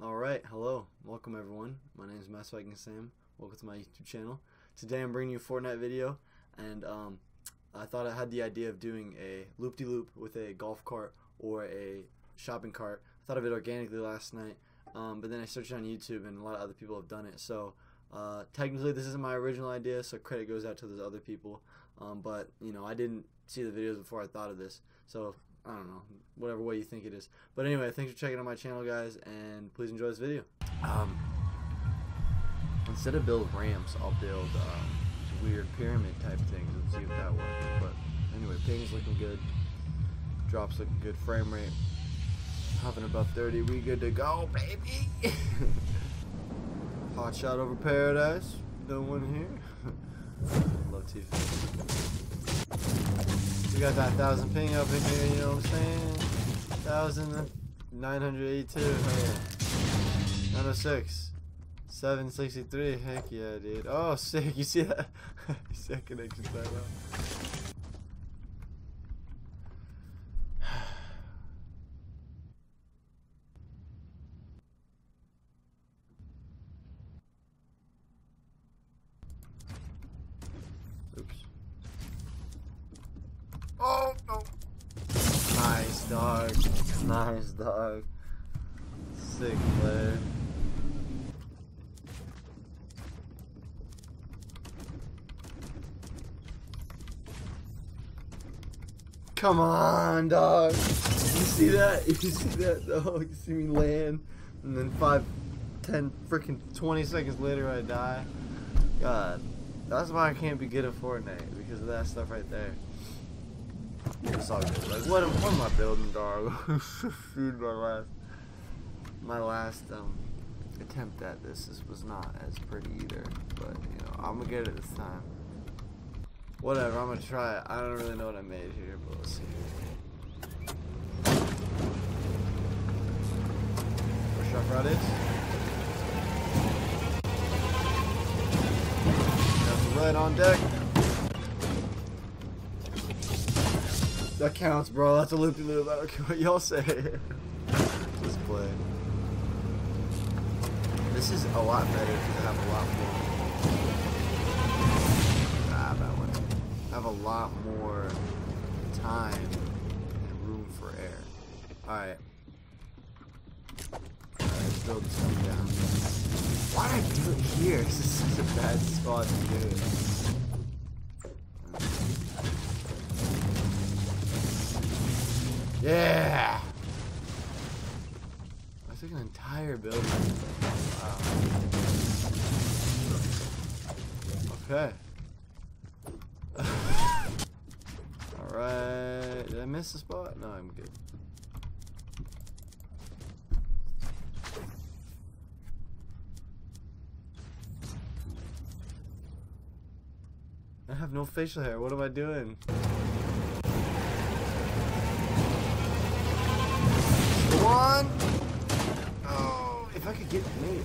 Alright, hello. Welcome everyone. My name is MasVikingSam. Welcome to my YouTube channel. Today I'm bringing you a Fortnite video and um, I thought I had the idea of doing a loop-de-loop with a golf cart or a shopping cart. I thought of it organically last night, um, but then I searched on YouTube and a lot of other people have done it. So uh, technically this isn't my original idea, so credit goes out to those other people. Um, but you know, I didn't see the videos before I thought of this, so I don't know, whatever way you think it is. But anyway, thanks for checking out my channel, guys, and please enjoy this video. Um, instead of build ramps, I'll build um, weird pyramid type things and see if that works. But anyway, ping's looking good, drops looking good, frame rate hovering above 30. We good to go, baby. Hot shot over paradise. No one here. Love TV. We got that thousand ping up in here, you know what I'm saying? Thousand nine hundred eighty-two. Hey. 906. 763. Heck yeah, dude. Oh, sick. You see that? you see that connection? Oops. Oh no! Nice dog. Nice dog. Sick player. Come on, dog. You see that? You see that, dog? You see me land, and then five, ten, freaking twenty seconds later, I die. God, that's why I can't be good at Fortnite because of that stuff right there. It's all good. Like, what am, what am I building, dog? Dude, my last, my last um, attempt at this is, was not as pretty either. But you know, I'm gonna get it this time. Whatever, I'm gonna try it. I don't really know what I made here, but we'll see. Where Shark Rod is? Got the red on deck. That counts, bro. That's a loopy loop. I don't care what y'all say. Just play. This is a lot better because I have a lot more. Ah, that one. I have a lot more time and room for air. Alright. Alright, build this down. Why did I do it here? This is such a bad spot to do it. Yeah! I took an entire building. Wow. Okay. Alright. Did I miss a spot? No, I'm good. I have no facial hair. What am I doing? One. Oh, if I could get me.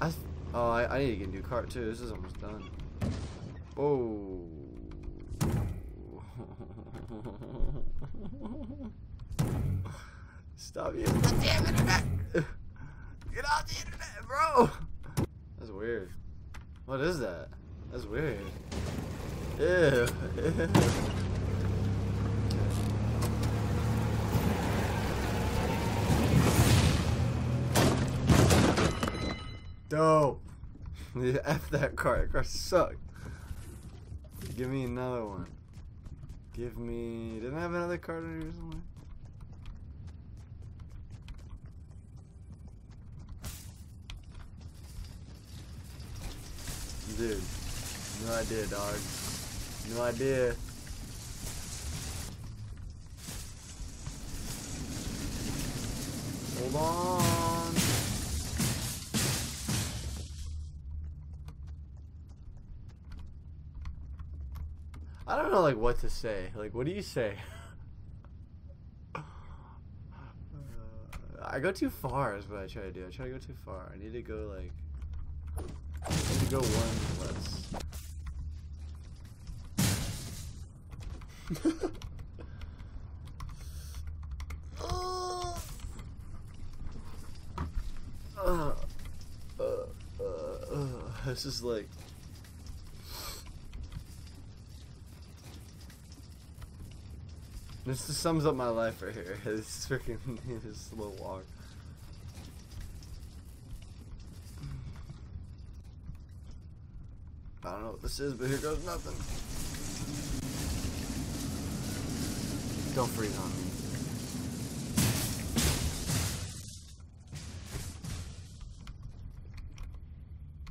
I. Oh, I, I need to get a new cart too. This is almost done. Oh. Stop using the damn internet. Get off the internet, bro. That's weird. What is that? That's weird. Ew. Dope. Yeah, F that card. That card sucked. Give me another one. Give me. Didn't I have another card in here somewhere? Dude. No idea, dog. No idea. Hold on. I don't know like what to say. Like what do you say? I go too far is what I try to do. I try to go too far. I need to go like I need to go one less. uh, uh, uh, it's just like this just sums up my life right here. This freaking this little walk. I don't know what this is, but here goes nothing. Don't freeze on me.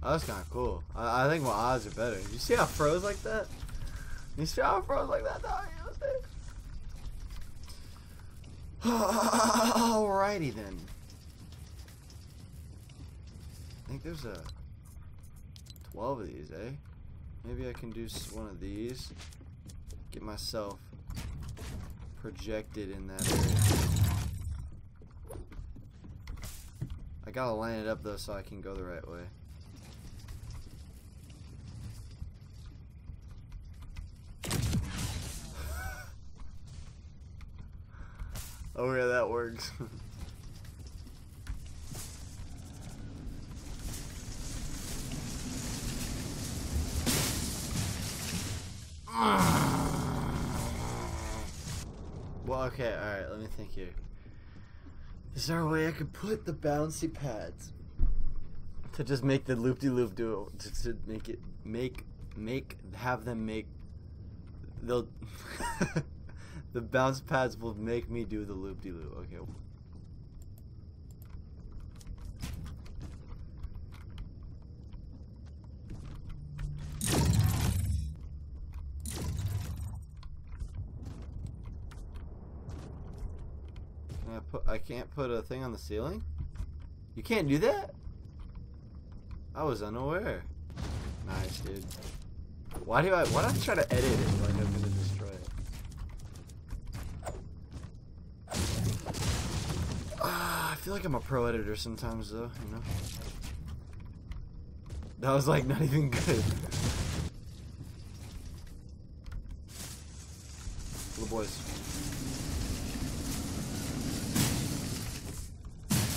Oh, that's kind of cool. I, I, think my odds are better. You see how I froze like that? You see how I froze like that, dog? Alrighty then. I think there's a 12 of these, eh? Maybe I can do one of these. Get myself projected in that area. I gotta line it up though so I can go the right way. Oh yeah, that works. well, okay, alright, let me think here. Is there a way I could put the bouncy pads to just make the loop-de-loop -loop do it, to, to make it, make, make, have them make, they'll... The bounce pads will make me do the loop-de-loop. -loop. Okay. Can I put I can't put a thing on the ceiling? You can't do that? I was unaware. Nice, dude. Why do I why do I try to edit it gonna Ah, destroy it? feel like I'm a pro editor sometimes, though, you know? That was, like, not even good. Little boys.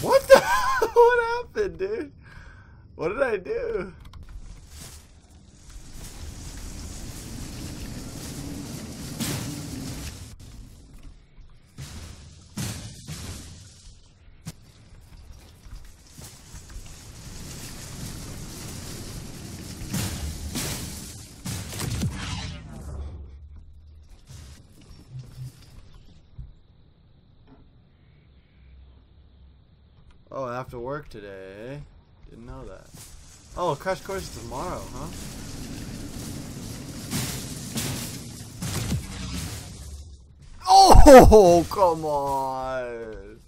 What the? what happened, dude? What did I do? Oh, I have to work today. Eh? Didn't know that. Oh, crash course tomorrow, huh? Oh, come on.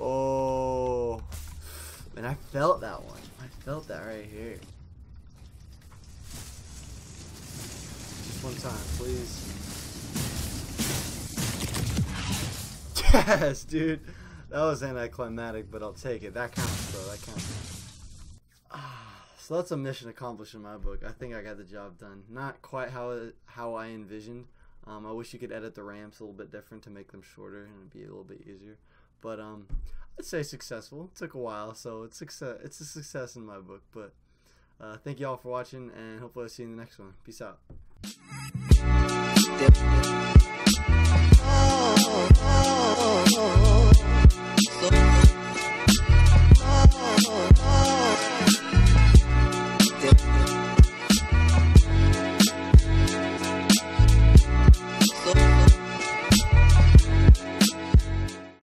Oh. And I felt that one. I felt that right here. Just one time, please. Yes, dude. That was anticlimactic, but I'll take it. That counts, bro. That counts. so that's a mission accomplished in my book. I think I got the job done. Not quite how how I envisioned. Um, I wish you could edit the ramps a little bit different to make them shorter and be a little bit easier. But um, I'd say successful. It took a while, so it's success. It's a success in my book. But uh, thank you all for watching, and hopefully I'll see you in the next one. Peace out.